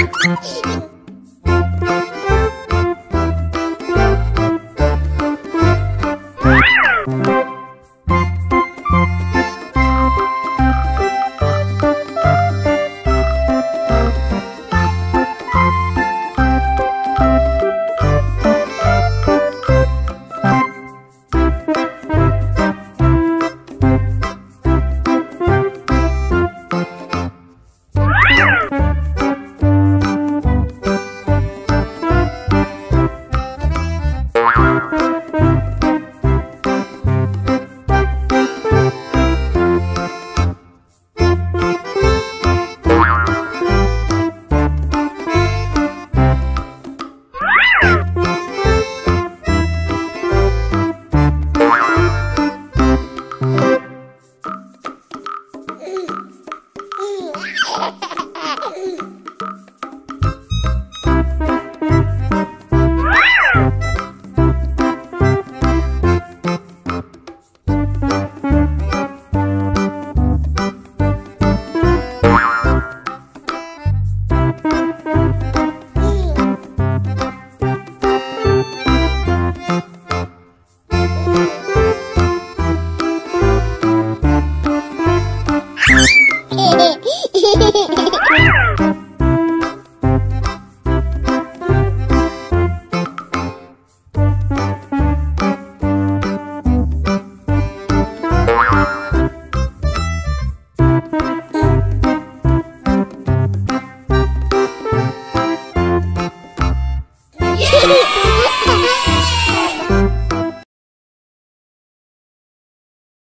Action.